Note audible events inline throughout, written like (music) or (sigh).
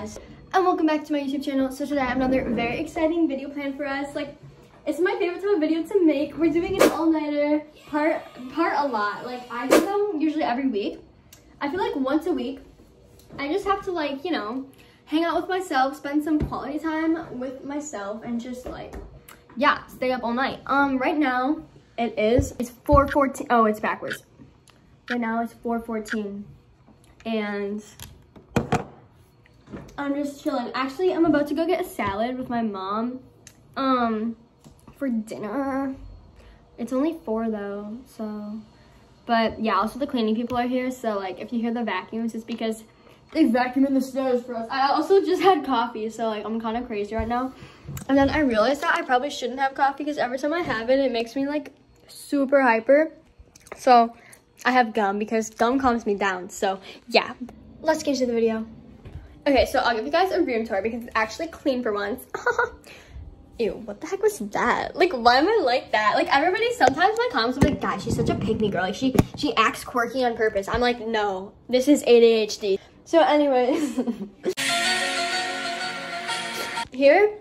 guys and welcome back to my youtube channel. So today i have another very exciting video planned for us. Like it's my favorite type of video to make. We're doing an all-nighter part part a lot. Like i do them usually every week. I feel like once a week i just have to like you know hang out with myself spend some quality time with myself and just like yeah stay up all night. Um right now it is it's 4:14. Oh, it's backwards. Right now it's 4:14, and I'm just chilling. Actually, I'm about to go get a salad with my mom um, for dinner. It's only four though, so. But yeah, also the cleaning people are here, so like if you hear the vacuums, it's because they vacuum in the stairs for us. I also just had coffee, so like I'm kind of crazy right now. And then I realized that I probably shouldn't have coffee because every time I have it, it makes me like super hyper. So I have gum because gum calms me down. So yeah, let's get into the video. Okay, so I'll give you guys a room tour because it's actually clean for once. (laughs) Ew, what the heck was that? Like, why am I like that? Like, everybody, sometimes my comments are like, guys, she's such a pick-me girl. Like, she, she acts quirky on purpose. I'm like, no, this is ADHD. So anyways, (laughs) here,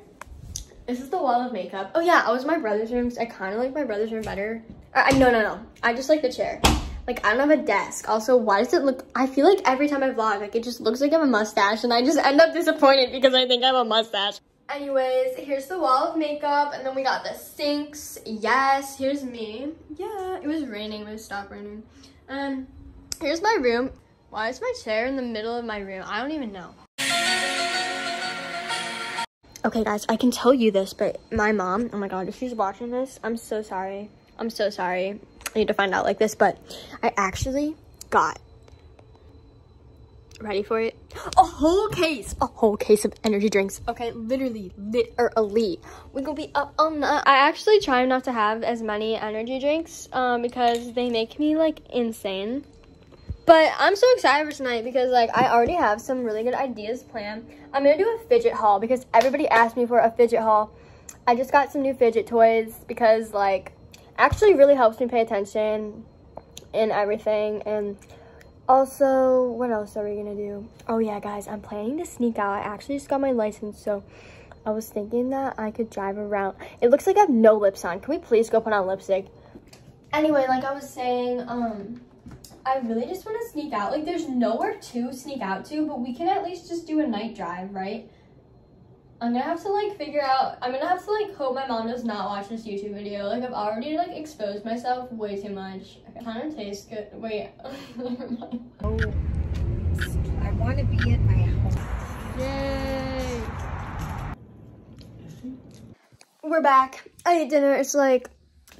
this is the wall of makeup. Oh yeah, I was my brother's room. I kind of like my brother's room better. Uh, I, no, no, no. I just like the chair. Like, I don't have a desk. Also, why does it look... I feel like every time I vlog, like, it just looks like I have a mustache. And I just (laughs) end up disappointed because I think I have a mustache. Anyways, here's the wall of makeup. And then we got the sinks. Yes, here's me. Yeah, it was raining, but it stopped raining. And here's my room. Why is my chair in the middle of my room? I don't even know. Okay, guys, I can tell you this, but my mom, oh my god, if she's watching this, I'm so sorry. I'm so sorry. I need to find out like this, but I actually got ready for it. A whole case a whole case of energy drinks. Okay literally lit or elite. We gonna be up on that i actually try not to have as many energy drinks um because they make me like insane. But i'm so excited for tonight because like i already have some really good ideas planned. I'm gonna do a fidget haul because everybody asked me for a fidget haul. I just got some new fidget toys because like actually really helps me pay attention and everything. And also, what else are we gonna do? Oh yeah, guys, I'm planning to sneak out. I actually just got my license, so I was thinking that I could drive around. It looks like I have no lips on. Can we please go put on lipstick? Anyway, like I was saying, um, I really just want to sneak out. Like, there's nowhere to sneak out to, but we can at least just do a night drive, right? I'm gonna have to like figure out, I'm gonna have to like hope my mom does not watch this YouTube video. Like I've already like exposed myself way too much. It kind of tastes good. Wait. (laughs) Oh, I want to be in my home. Yay! We're back. I ate dinner. It's like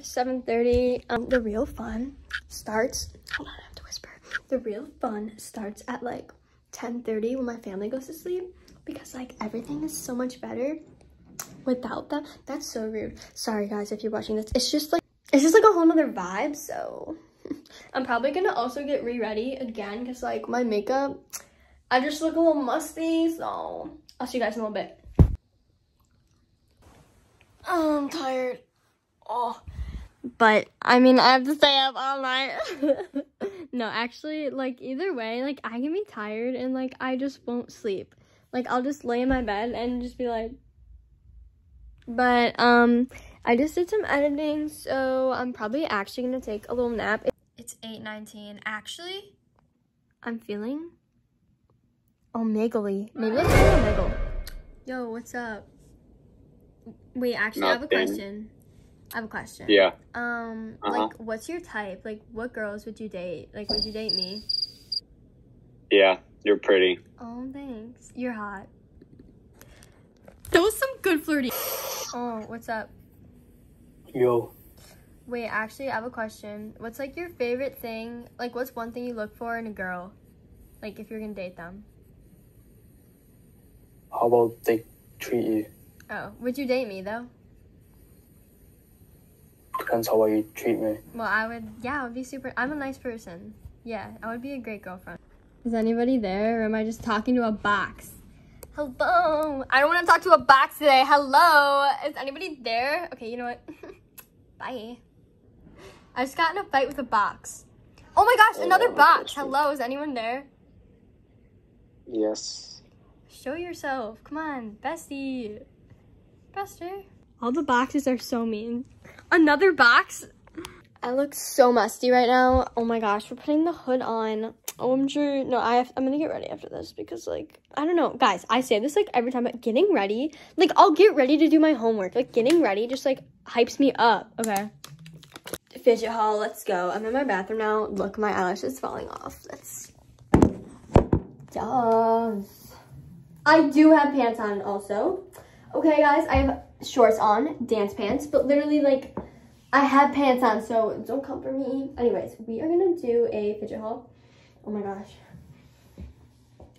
7.30. Um, the real fun starts, hold on, I have to whisper. The real fun starts at like 10.30 when my family goes to sleep because like everything is so much better without them. That's so rude. Sorry guys if you're watching this. It's just like, it's just like a whole nother vibe. So (laughs) I'm probably gonna also get re-ready again because like my makeup, I just look a little musty. So I'll see you guys in a little bit. Oh, I'm tired. Oh, but I mean, I have to stay up all night. (laughs) no, actually, like either way, like I can be tired and like I just won't sleep. Like I'll just lay in my bed and just be like, but um, I just did some editing, so I'm probably actually gonna take a little nap. It's 8.19. Actually, I'm feeling omegally. Maybe let's do omegle. Yo, what's up? Wait, actually, I have a question. I have a question. Yeah. Um, Uh-huh. like, what's your type? Like, what girls would you date? Like, would you date me? Yeah, you're pretty. Oh, thanks. You're hot. That was some good flirting. Oh, what's up? Yo. Wait, actually, I have a question. What's like your favorite thing? Like, what's one thing you look for in a girl? Like, if you're gonna date them. How about they treat you? Oh, would you date me though? Depends how well you treat me. Well, I would. Yeah, I would be super. I'm a nice person. Yeah, I would be a great girlfriend. Is anybody there, or am I just talking to a box? Hello. I don't want to talk to a box today. Hello. Is anybody there? Okay, you know what? (laughs) Bye. I just got in a fight with a box. Oh my gosh, Oh, another yeah, box. Hello, is anyone there? Yes. show yourself. Come on, bestie. Bester. All the boxes are so mean. Another box? I look so musty right now. Oh my gosh, we're putting the hood on. Oh, OMG. No, I have, I'm gonna get ready after this because, like, I don't know. Guys, I say this, like, every time, but getting ready, like, I'll get ready to do my homework. Like, getting ready just, like, hypes me up, okay? Fidget haul, let's go. I'm in my bathroom now. Look, my eyelash is falling off. That's... Does. I do have pants on also. Okay, guys, I have shorts on, dance pants, but literally, like, I have pants on, so don't come for me. Anyways, we are gonna do a fidget haul. Oh my gosh.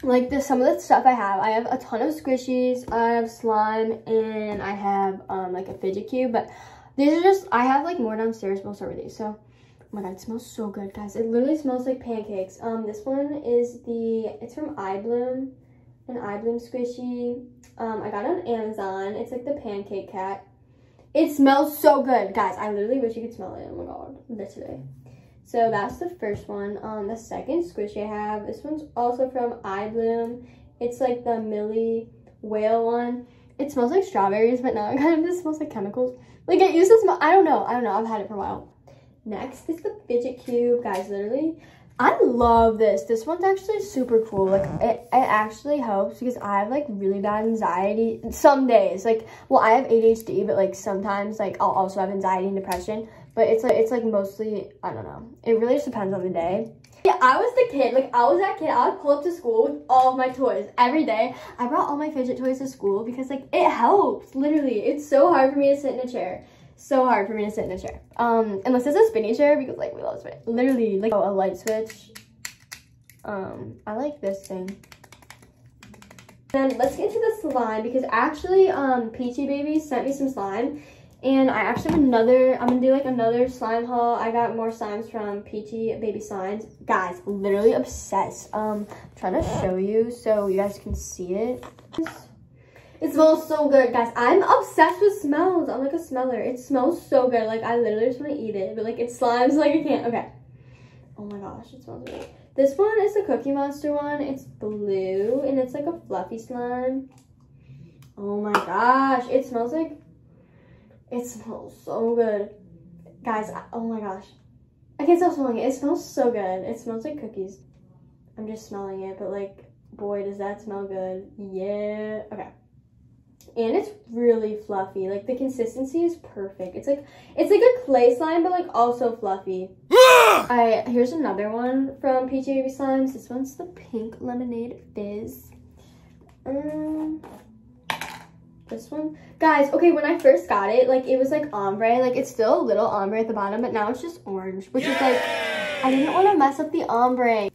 Like this, some of the stuff I have, I have a ton of squishies, I have slime, and I have um like a fidget cube. But these are just, I have like more downstairs, I'll start with these. So, oh my god, it smells so good, guys. It literally smells like pancakes. Um, this one is the, it's from iBloom, an iBloom squishy. Um, I got it on Amazon. It's like the pancake cat. It smells so good. Guys, I literally wish you could smell it. Oh my god, literally. So that's the first one. Um, the second squishy I have, this one's also from iBloom. It's like the Millie Whale one. It smells like strawberries, but now it (laughs) kind of just smells like chemicals. Like it uses, I don't know, I don't know, I've had it for a while. Next is the fidget cube, guys, literally. I love this. This one's actually super cool. Like it, it actually helps because I have like really bad anxiety some days. Like, well, I have ADHD, but like sometimes like I'll also have anxiety and depression. But it's like it's like mostly I don't know. It really just depends on the day. Yeah, I was the kid. Like I was that kid. I would pull up to school with all of my toys every day. I brought all my fidget toys to school because like it helps. Literally, it's so hard for me to sit in a chair so hard for me to sit in a chair. Um, unless it's a spinny chair because like we love spin. Literally, like oh, a light switch. Um, I like this thing. Then let's get to the slime because actually, um, Peachy Baby sent me some slime. And I actually have another, I'm gonna do like another slime haul. I got more slimes from Peachy Baby Slimes. Guys, literally obsessed. Um, I'm trying to show you so you guys can see it. It smells so good, guys. I'm obsessed with smells. I'm like a smeller. It smells so good. Like, I literally just want to eat it. But, like, it slimes like I can't. Okay. Oh, my gosh. It smells good. This one is the Cookie Monster one. It's blue, and it's, like, a fluffy slime. Oh, my gosh. It smells like... It smells so good. Guys, I, oh, my gosh. I can't stop smelling it. It smells so good. It smells like cookies. I'm just smelling it, but, like, boy, does that smell good. Yeah. Okay and it's really fluffy. Like the consistency is perfect. It's like it's like a clay slime, but like also fluffy. I here's another one from Peachy Baby Slimes. This one's the pink lemonade fizz. Um, this one, guys. Okay, when I first got it, like it was like ombre. Like it's still a little ombre at the bottom, but now it's just orange, which is like I didn't want to mess up the ombre.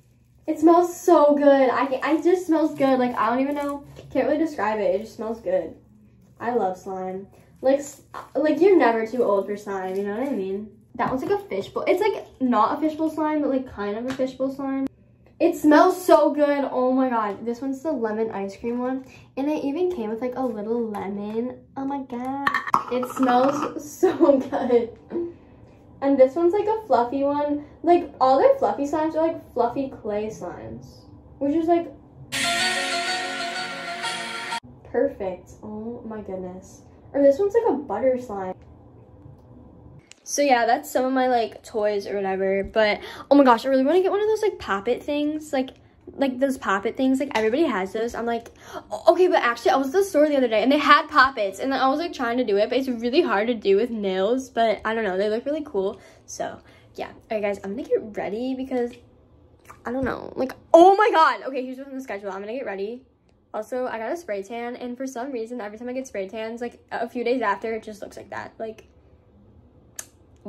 It smells so good. I can, I just smells good. Like I don't even know. Can't really describe it. It just smells good. I love slime. Like, like you're never too old for slime, you know what I mean? That one's like a fishbowl. It's like not a fishbowl slime, but like kind of a fishbowl slime. It smells so good. Oh my god. This one's the lemon ice cream one. And it even came with like a little lemon. Oh my god. It smells (laughs) so good. And this one's like a fluffy one. Like all their fluffy slimes are like fluffy clay slimes. Which is like perfect. Oh my goodness. Or this one's like a butter slime. So yeah, that's some of my like toys or whatever. But oh my gosh, I really want to get one of those like pop it things. Like like those pop it things. Like everybody has those. I'm like, okay, but actually I was at the store the other day and they had pop its and I was like trying to do it, but it's really hard to do with nails. But I don't know, they look really cool. So yeah. Alright guys, I'm gonna get ready because I don't know. Like, oh my god. Okay, here's what's on the schedule. I'm gonna get ready. Also, I got a spray tan, and for some reason, every time I get spray tans, like, a few days after, it just looks like that. Like,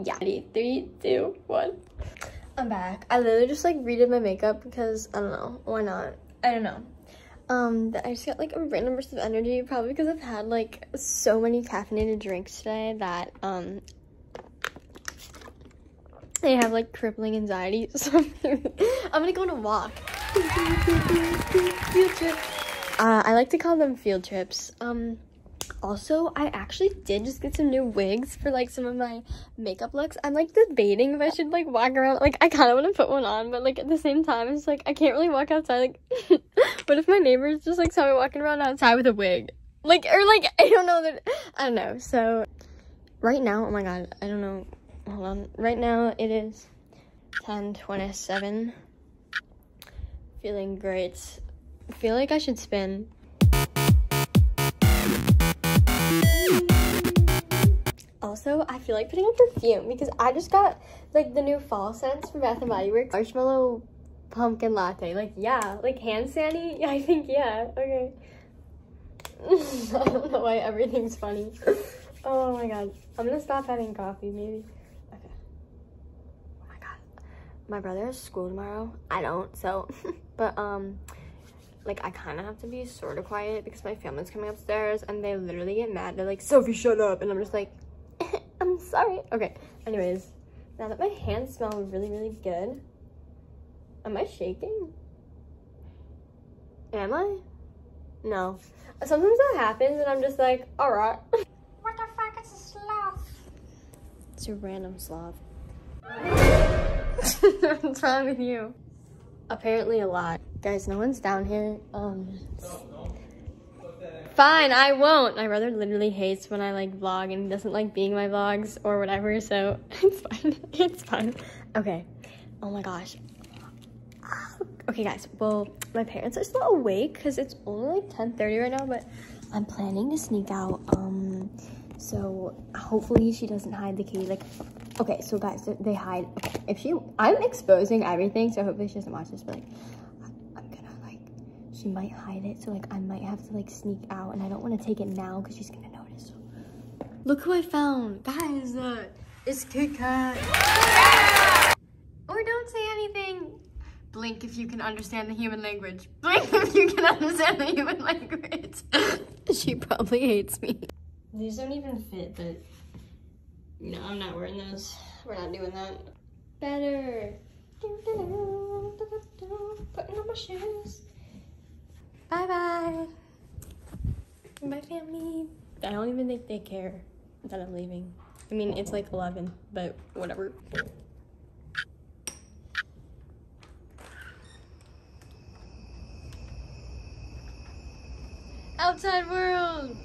yeah. Three, two, one. I'm back. I literally just, like, redid my makeup because, I don't know, why not? I don't know. Um, I just got, like, a random burst of energy, probably because I've had, like, so many caffeinated drinks today that, um, I have, like, crippling anxiety. (laughs) So I'm gonna go on a walk. (laughs) Uh, I like to call them field trips. Um, Also, I actually did just get some new wigs for like some of my makeup looks. I'm like debating if I should like walk around. Like, I kind of want to put one on, but like at the same time, it's like I can't really walk outside. Like, (laughs) what if my neighbors just like saw me walking around outside with a wig? Like, or like, (laughs) I don't know that, I don't know. So, right now, oh my god, I don't know. Hold on. Right now, it is 10:27. Feeling great. I feel like I should spin. Also, I feel like putting on perfume because I just got like the new fall scents from Bath and Body Works. Marshmallow pumpkin latte. Like, yeah. Like hand sandy? (laughs) Yeah, I think, yeah. Okay. (laughs) I don't know why everything's funny. (laughs) Oh my god. I'm gonna stop having coffee, maybe. Okay. Oh my god. My brother has school tomorrow. I don't, so. but, um, like, I kind of have to be sort of quiet because my family's coming upstairs and they literally get mad. They're like, Sofie, shut up. And I'm just like, I'm sorry. Okay. Anyways, now that my hands smell really, really good. Am I shaking? Am I? No. Sometimes that happens and I'm just like, alright. (laughs) What the fuck is a sloth? It's a random sloth. (laughs) (laughs) What's wrong with you? Apparently a lot. Guys, no one's down here. Um Fine, I won't. My brother literally hates when I like vlog and doesn't like being my vlogs or whatever, so (laughs) it's fine. It's fine. Okay. Oh my gosh. Okay guys, well my parents are still awake because it's only like 10:30 right now, but I'm planning to sneak out. Um so hopefully she doesn't hide the key. Like okay, so guys, they hide. Okay, if she I'm exposing everything, so hopefully she doesn't watch this, but like she might hide it, so like I might have to like sneak out and I don't want to take it now because she's gonna notice. Look who I found. Guys, uh, it's Kit Kat. Or don't say anything. Blink if you can understand the human language. Blink if you can understand the human language. (laughs) she probably hates me. These don't even fit, but no, I'm not wearing those. We're not doing that. Better. Putting on my shoes. Bye bye. Bye, family. I don't even think they care that I'm leaving. I mean, it's like 11, but whatever. Outside world!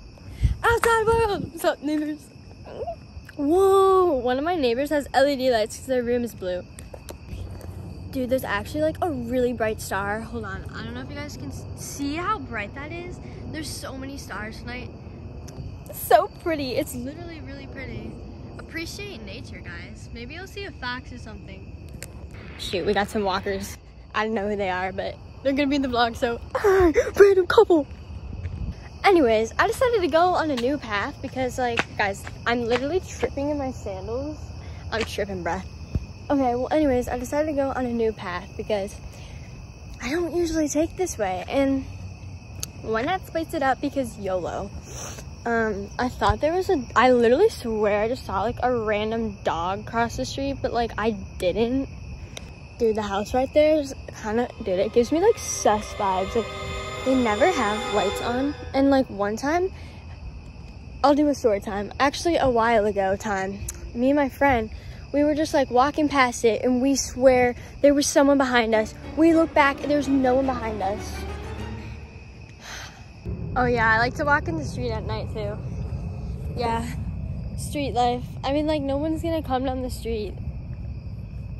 Outside world! What's up, neighbors? Whoa! One of my neighbors has LED lights because their room is blue. Dude, there's actually like a really bright star. Hold on. I don't know if you guys can see how bright that is. There's so many stars tonight. So pretty. It's literally really pretty. Appreciate nature, guys. Maybe you'll see a fox or something. Shoot, we got some walkers. I don't know who they are, but they're gonna be in the vlog, so (laughs) random couple. Anyways, I decided to go on a new path because, like, guys, I'm literally tripping in my sandals. I'm tripping, bruh. Okay, well, anyways, I decided to go on a new path because I don't usually take this way. And why not spice it up because YOLO? Um, I thought there was a, I literally swear I just saw, like, a random dog cross the street, but, like, I didn't. Dude, the house right there is kind of, dude, it gives me, like, sus vibes. Like, they never have lights on. And like one time, I'll do a story time. Actually, a while ago time, me and my friend, we were just like walking past it and we swear there was someone behind us. We look back and there's no one behind us. (sighs) Oh yeah, I like to walk in the street at night too. Yeah, street life. I mean like no one's gonna come down the street.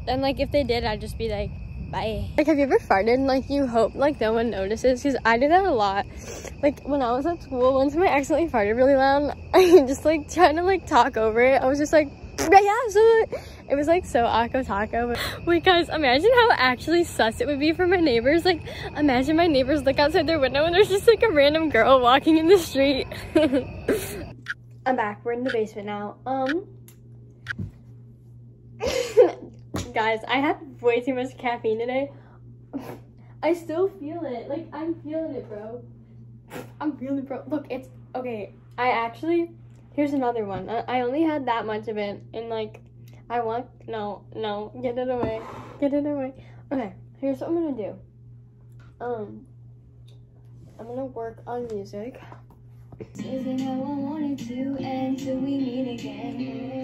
And like if they did, I'd just be like, bye. Like, have you ever farted and like you hope like no one notices? Because I do that a lot. Like when I was at school, one time I accidentally farted really loud. (laughs) I just like trying to like talk over it. I was just like, (laughs) yeah, so it was like so Akko Taco. Guys, imagine how actually sus it would be for my neighbors. Like imagine my neighbors look outside their window and there's just like a random girl walking in the street. (laughs) I'm back. We're in the basement now. Um (laughs) guys, I had way too much caffeine today. I still feel it. Like, I'm feeling it, bro. I'm feeling it, bro. Look, it's okay. I actually, here's another one. I, only had that much of it, and like, I want, no, no, get it away. Get it away. Okay, here's what I'm gonna do. Um, I'm gonna work on music.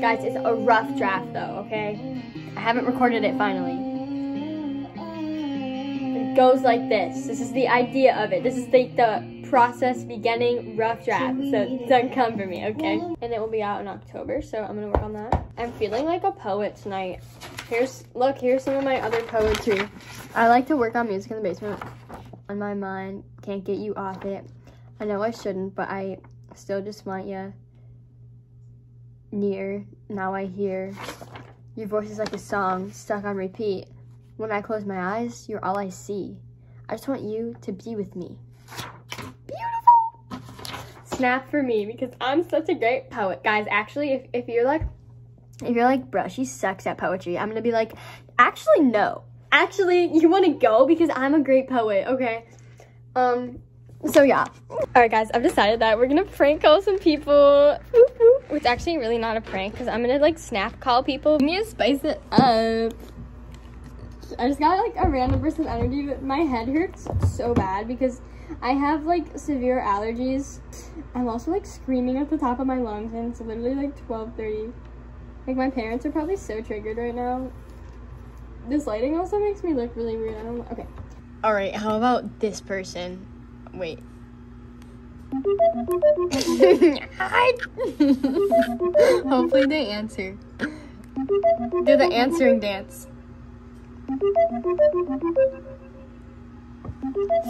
Guys, it's a rough draft though, okay? I haven't recorded it finally. It goes like this. This is the idea of it. This is the, the process beginning rough draft. So don't come for me, okay? And it will be out in October, so I'm gonna work on that. I'm feeling like a poet tonight. Here's look, here's some of my other poetry. I like to work on music in the basement. On my mind, can't get you off it. I know I shouldn't, but I still just want you near. Now I hear your voice is like a song stuck on repeat. When I close my eyes, you're all I see. I just want you to be with me. Snap for me because I'm such a great poet. Guys, actually, if, if you're like, if you're like, bro, she sucks at poetry, I'm gonna be like, actually, no. Actually, you wanna go because I'm a great poet, okay? Um, so yeah. All right, guys, I've decided that we're gonna prank call some people. It's actually really not a prank because I'm gonna like snap call people. We need to spice it up. I just got like a random burst of energy, but my head hurts so bad because I have like severe allergies. I'm also like screaming at the top of my lungs and it's literally like 12.30. Like my parents are probably so triggered right now. This lighting also makes me look really weird. I don't know. Okay. All right, how about this person? Wait. Hi. (laughs) Hopefully they answer. Do the answering dance.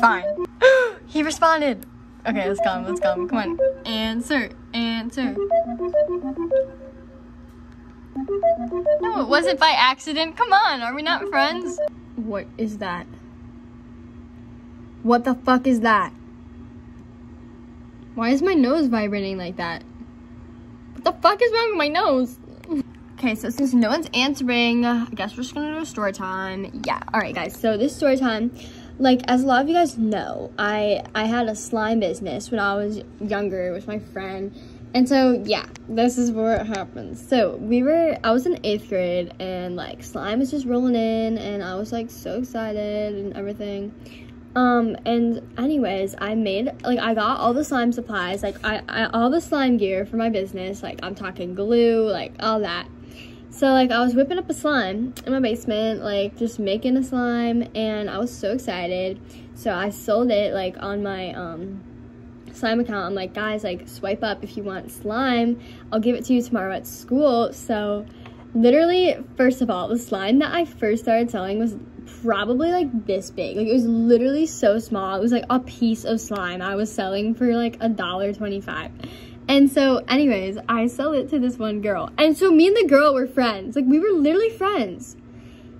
Fine. (gasps) he responded. Okay, let's go. Let's go. Come on. Answer. Answer. No, it wasn't by accident. Come on. Are we not friends? What is that? What the fuck is that? Why is my nose vibrating like that? What the fuck is wrong with my nose? Okay, so since no one's answering, I guess we're just gonna do a story time. Yeah, all right, guys. So this story time, like as a lot of you guys know, I I had a slime business when I was younger with my friend, and so yeah, this is what happened. So we were, I was in eighth grade, and like slime was just rolling in, and I was like so excited and everything. Um, and anyways, I made, like, I got all the slime supplies, like, I, I, all the slime gear for my business, like, I'm talking glue, like, all that. So, like, I was whipping up a slime in my basement, like, just making a slime, and I was so excited. So, I sold it, like, on my, um, slime account. I'm like, guys, like, swipe up if you want slime. I'll give it to you tomorrow at school. So, literally, first of all, the slime that I first started selling was probably like this big. Like it was literally so small. It was like a piece of slime I was selling for like a dollar 25. And so anyways, I sell it to this one girl. And so me and the girl were friends. Like we were literally friends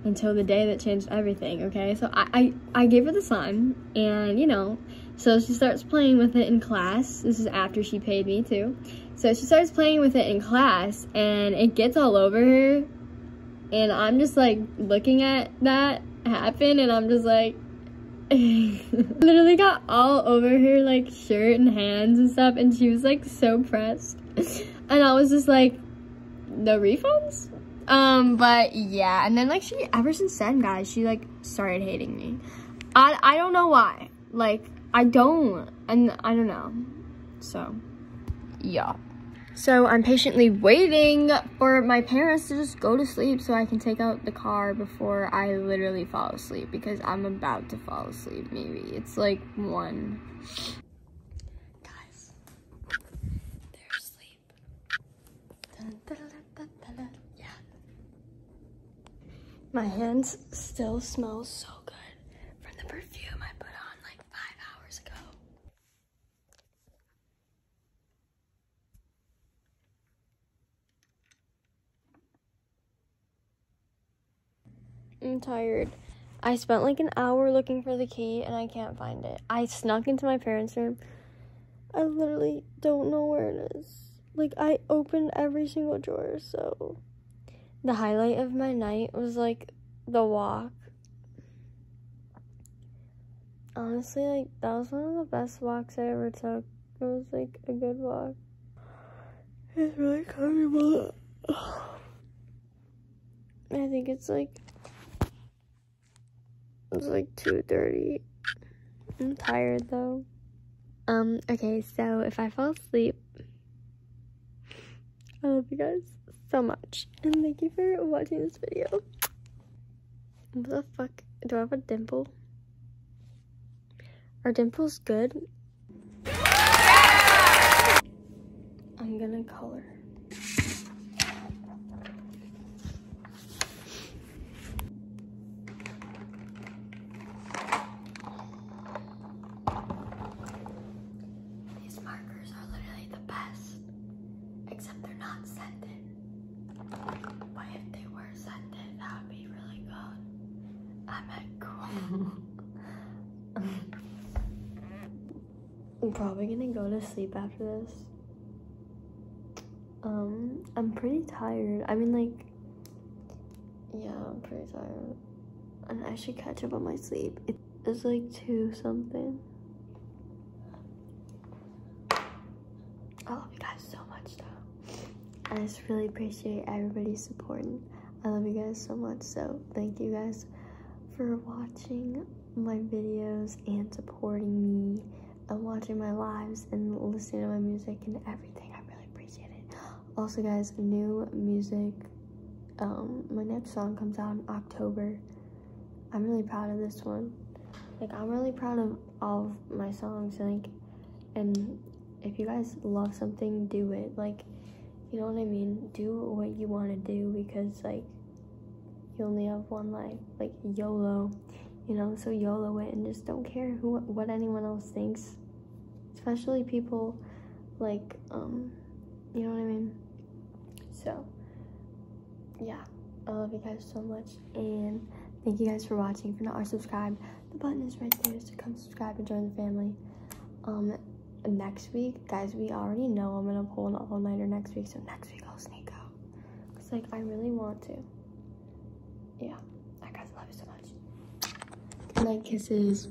until the day that changed everything, okay? So I, I, I gave her the slime and you know, so she starts playing with it in class. This is after she paid me too. So she starts playing with it in class and it gets all over her. And I'm just like looking at that happen and I'm just like (laughs) literally got all over her like shirt and hands and stuff and she was like so pressed. (laughs) And I was just like no refunds? Um but yeah. And then like she ever since then guys she like started hating me. I I don't know why. Like I don't. And I don't know. So yeah so I'm patiently waiting for my parents to just go to sleep so I can take out the car before I literally fall asleep because I'm about to fall asleep maybe. It's like one. Guys, they're asleep. Dun, dun, dun, yeah. My hands still smell so good from the perfume I put on like five hours ago. I'm tired. I spent like an hour looking for the key and I can't find it. I snuck into my parents' room. I literally don't know where it is. Like, I opened every single drawer, so. The highlight of my night was like the walk. Honestly, like, that was one of the best walks I ever took. It was like a good walk. It's really comfortable. (sighs) I think it's like it's like 2.30. I'm tired though. Um, okay, so if I fall asleep, I love you guys so much. And thank you for watching this video. What the fuck? Do I have a dimple? Are dimples good? I'm gonna color. These markers are literally the best. Except they're not scented. But if they were scented, that would be really good. I meant cool. I'm probably gonna go to sleep after this. Um, I'm pretty tired. I mean, like, yeah, I'm pretty tired. And I should catch up on my sleep. It's like 2 something. I love you guys so much, though. I just really appreciate everybody's supporting. I love you guys so much. So, thank you guys for watching my videos and supporting me watching my lives and listening to my music and everything. I really appreciate it. Also, guys, new music. Um, my next song comes out in October. I'm really proud of this one. Like, I'm really proud of all of my songs. Like, and if you guys love something, do it. Like, you know what I mean? Do what you want to do because, like, you only have one life. Like, YOLO, you know? So, YOLO it and just don't care who what anyone else thinks. Especially people, like, um, you know what I mean? So, yeah. I love you guys so much. And thank you guys for watching. If you're not already subscribed, the button is right there. So come subscribe and join the family. Um, next week, guys, we already know I'm gonna pull an all-nighter next week. So next week I'll sneak out. Cause like I really want to. Yeah. I guys love you so much. Night kisses.